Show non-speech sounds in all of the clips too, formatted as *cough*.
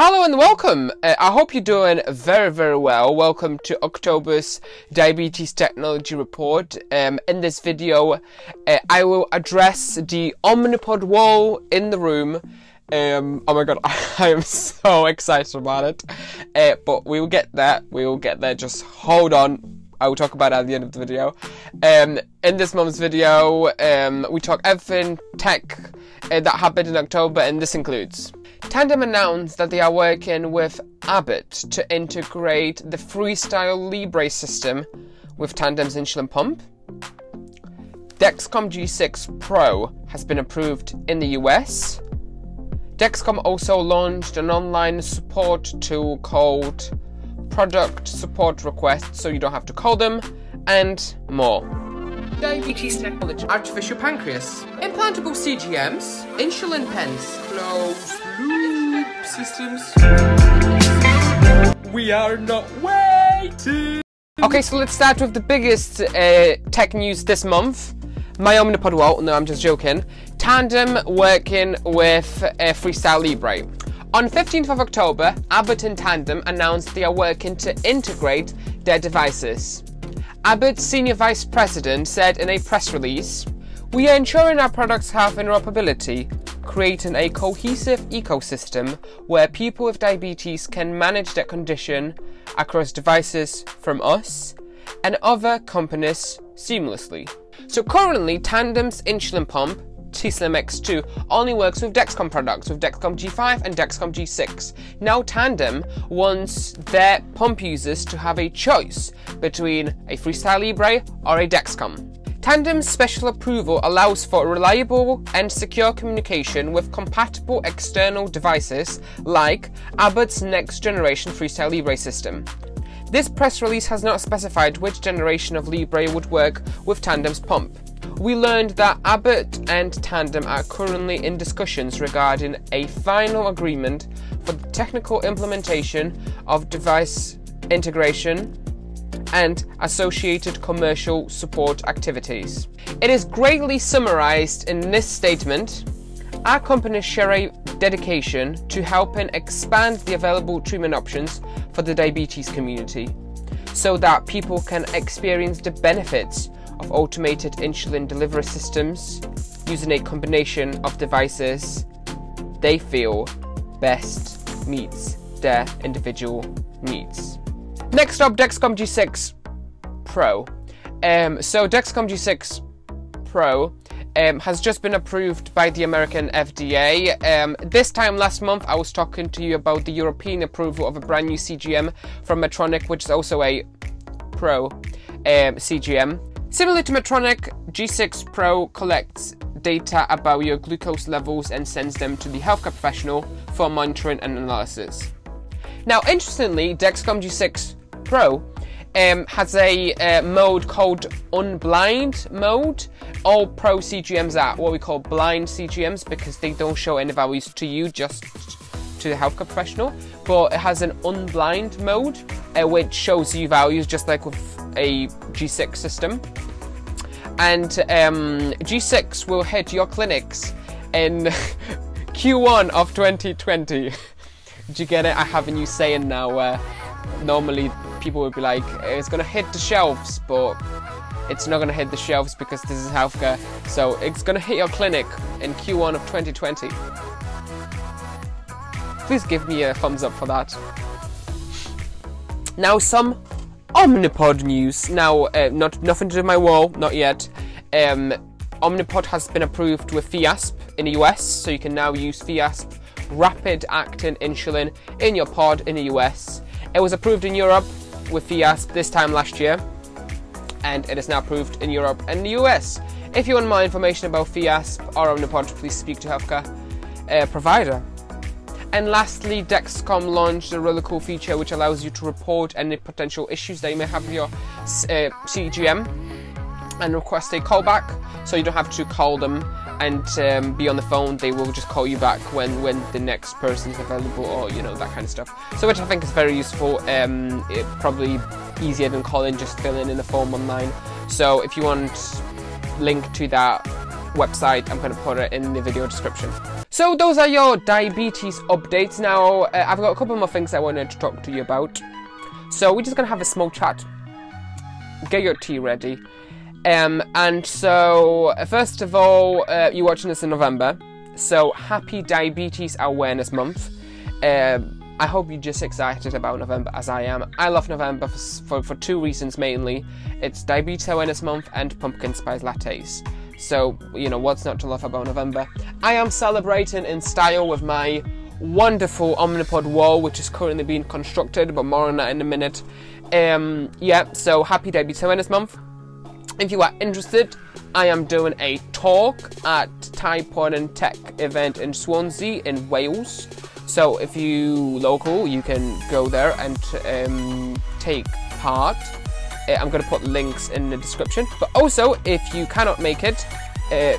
Hello and welcome. Uh, I hope you're doing very, very well. Welcome to October's Diabetes Technology Report. Um, in this video, uh, I will address the Omnipod wall in the room. Um, oh my god, *laughs* I am so excited about it. Uh, but we will get there. We will get there. Just hold on. I will talk about it at the end of the video. Um, in this month's video, um, we talk everything tech uh, that happened in October, and this includes Tandem announced that they are working with Abbott to integrate the Freestyle Libre system with Tandem's insulin pump. Dexcom G6 Pro has been approved in the US. Dexcom also launched an online support tool called Product Support Request so you don't have to call them, and more. Diabetes technology, artificial pancreas, implantable CGMs, insulin pens, closed loop systems. We are not waiting. Okay, so let's start with the biggest uh, tech news this month. My Omnipod Wall, no, I'm just joking. Tandem working with uh, Freestyle Libre. On 15th of October, Abbott and Tandem announced they are working to integrate their devices. Abbott's senior vice president said in a press release, We are ensuring our products have interoperability, creating a cohesive ecosystem where people with diabetes can manage their condition across devices from us and other companies seamlessly. So currently, Tandem's insulin pump T-Slim X2 only works with Dexcom products, with Dexcom G5 and Dexcom G6. Now Tandem wants their pump users to have a choice between a Freestyle Libre or a Dexcom. Tandem's special approval allows for reliable and secure communication with compatible external devices like Abbott's next generation Freestyle Libre system. This press release has not specified which generation of Libre would work with Tandem's pump. We learned that Abbott and Tandem are currently in discussions regarding a final agreement for the technical implementation of device integration and associated commercial support activities. It is greatly summarized in this statement. Our companies share a dedication to helping expand the available treatment options for the diabetes community so that people can experience the benefits of automated insulin delivery systems using a combination of devices they feel best meets their individual needs. Next up, Dexcom G6 Pro. Um, so Dexcom G6 Pro um, has just been approved by the American FDA. Um, this time last month, I was talking to you about the European approval of a brand new CGM from Medtronic, which is also a Pro um, CGM. Similar to Medtronic, G6 Pro collects data about your glucose levels and sends them to the healthcare professional for monitoring and analysis. Now, interestingly, Dexcom G6 Pro um, has a uh, mode called unblind mode. All Pro CGMs are what we call blind CGMs because they don't show any values to you, just to the healthcare professional. But it has an unblind mode, uh, which shows you values just like with a G6 system. And um, G6 will hit your clinics in *laughs* Q1 of 2020. *laughs* Do you get it? I have a new saying now where normally people would be like, it's gonna hit the shelves, but it's not gonna hit the shelves because this is healthcare. So it's gonna hit your clinic in Q1 of 2020. Please give me a thumbs up for that. Now some Omnipod news. Now, uh, not nothing to do with my wall, not yet. Um, Omnipod has been approved with FIASP in the US, so you can now use FIASP rapid acting insulin in your pod in the US. It was approved in Europe with FIASP this time last year, and it is now approved in Europe and the US. If you want more information about FIASP or Omnipod, please speak to healthcare uh, provider. And lastly, Dexcom launched a really cool feature which allows you to report any potential issues that you may have with your uh, CGM and request a callback so you don't have to call them and um, be on the phone they will just call you back when when the next person is available or you know that kind of stuff so which i think is very useful um, it probably easier than calling just filling in a form online so if you want link to that website i'm going to put it in the video description So those are your diabetes updates. Now uh, I've got a couple more things I wanted to talk to you about. So we're just gonna have a small chat. Get your tea ready. Um, and so first of all, uh, you're watching this in November. So happy Diabetes Awareness Month. Um, I hope you're just excited about November as I am. I love November for, for, for, two reasons mainly. It's Diabetes Awareness Month and pumpkin spice lattes. So, you know, what's not to love about November? I am celebrating in style with my wonderful Omnipod wall, which is currently being constructed, but more on that in a minute. Um, yeah, so happy Diabetes Awareness Month. If you are interested, I am doing a talk at Type 1 and Tech event in Swansea in Wales. So if you local, you can go there and um, take part. Uh, I'm going to put links in the description. But also, if you cannot make it uh,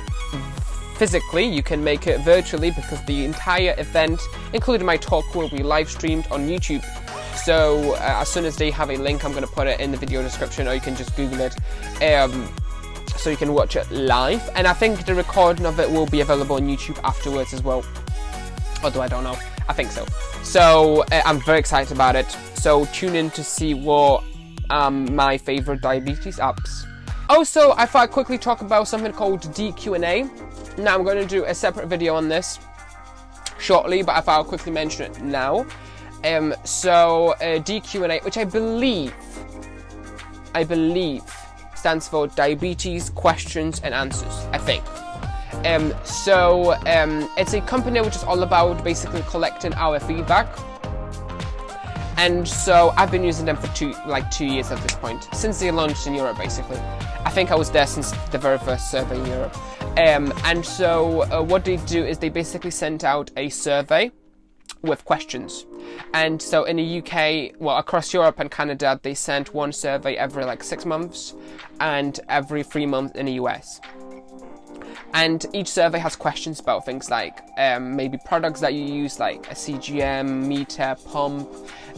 physically, you can make it virtually because the entire event, including my talk, will be live streamed on YouTube. So uh, as soon as they have a link, I'm going to put it in the video description, or you can just Google it. Um, so you can watch it live, and I think the recording of it will be available on YouTube afterwards as well. Although I don't know, I think so. So uh, I'm very excited about it. So tune in to see what um, my favorite diabetes apps. Also, I thought I'd quickly talk about something called DQ&A. Now, I'm going to do a separate video on this shortly, but I thought I'll quickly mention it now. Um, so, uh, DQ&A, which I believe, I believe, stands for Diabetes Questions and Answers, I think. Um, so, um, it's a company which is all about basically collecting our feedback and so I've been using them for two, like two years at this point, since they launched in Europe, basically. I think I was there since the very first survey in Europe. Um, and so uh, what they do is they basically sent out a survey with questions. And so in the UK, well, across Europe and Canada, they sent one survey every like six months and every three months in the US. And each survey has questions about things like um, maybe products that you use, like a CGM, meter, pump,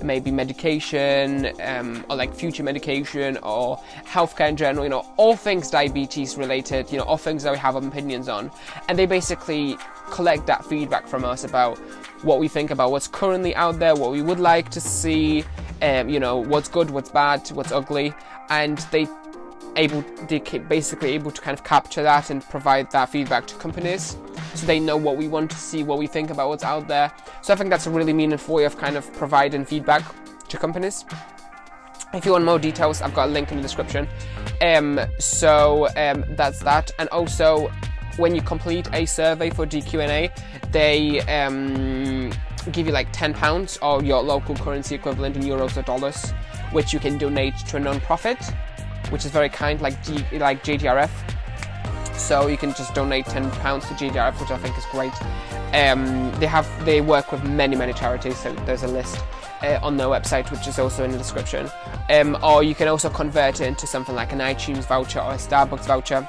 maybe medication, um, or like future medication, or healthcare in general, you know, all things diabetes related, you know, all things that we have opinions on. And they basically collect that feedback from us about what we think about what's currently out there, what we would like to see, um, you know, what's good, what's bad, what's ugly, and they able they basically able to kind of capture that and provide that feedback to companies. So they know what we want to see what we think about what's out there. So i think that's a really meaningful way of kind of providing feedback to companies. If you want more details i've got a link in the description. Um, so um, that's that. And also when you complete a survey for dq&a they um, give you like 10 pounds or your local currency equivalent in euros or dollars which you can donate to a non-profit which is very kind, like G, like JDRF. So you can just donate ten pounds to JDRF, which I think is great. Um, they have they work with many many charities, so there's a list uh, on their website, which is also in the description. Um, or you can also convert it into something like an iTunes voucher or a Starbucks voucher.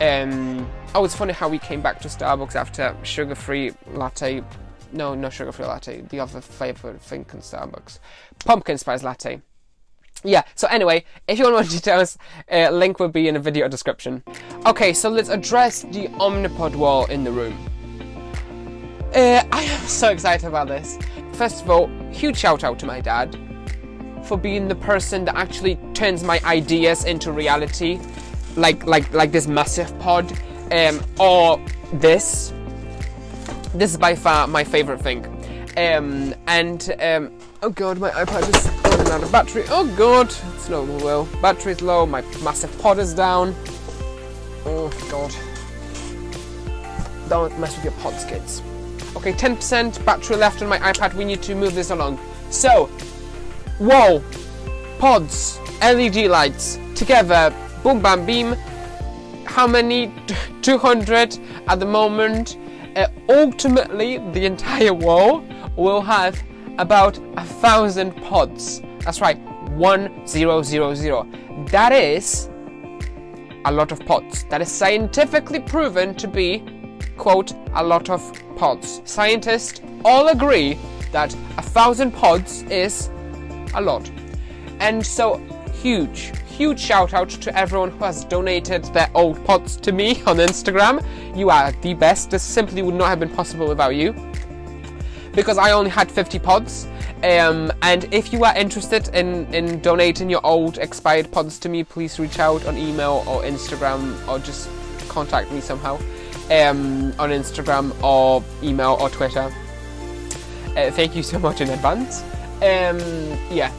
Um, oh, it's funny how we came back to Starbucks after sugar-free latte. No, no sugar-free latte. The other favorite thing in Starbucks, pumpkin spice latte yeah, so anyway, if you want more details, uh, link will be in the video description. Okay, so let's address the Omnipod wall in the room. Uh, I am *laughs* so excited about this. First of all, huge shout out to my dad for being the person that actually turns my ideas into reality, like like like this massive pod, um, or this. This is by far my favorite thing, um, and um, oh god, my iPad is running out of battery. Oh god, it's not well. Battery's low, my massive pod is down. Oh god. Don't mess with your pods, kids. Okay, 10% battery left on my iPad. We need to move this along. So, whoa, pods, LED lights, together, boom, bam, beam. How many? 200 at the moment. Uh, ultimately, the entire wall will have about a thousand pods. That's right, 1000. That is a lot of pods. That is scientifically proven to be, quote, a lot of pods. Scientists all agree that a thousand pods is a lot. And so, huge, huge shout out to everyone who has donated their old pods to me on Instagram. You are the best. This simply would not have been possible without you. Because I only had 50 pods. Um, and if you are interested in, in donating your old expired pods to me, please reach out on email or Instagram or just contact me somehow um, on Instagram or email or Twitter. Uh, thank you so much in advance. Um, yeah,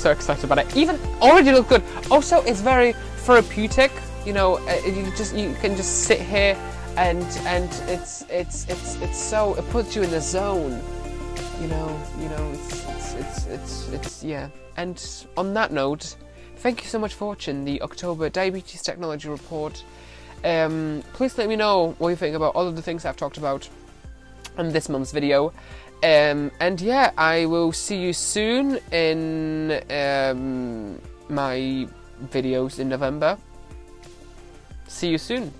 so excited about it. Even already look good. Also, it's very therapeutic. You know, uh, you just you can just sit here and and it's it's it's it's so it puts you in the zone. You know, you know, it's it's it's it's, it's yeah. And on that note, thank you so much for watching the October Diabetes Technology Report. Um, please let me know what you think about all of the things I've talked about in this month's video. Um, and yeah, I will see you soon in um, my videos in November. See you soon.